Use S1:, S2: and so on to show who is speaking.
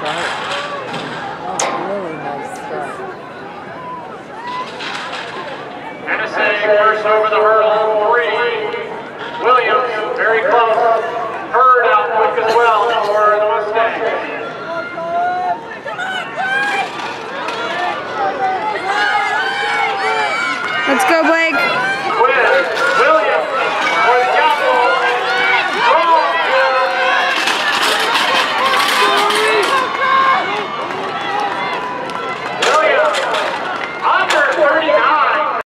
S1: start. A really nice start.
S2: Hennessy first over the hurdle, three. Williams, very close. Hurd out quick as well for the Mustang. Let's go, boy.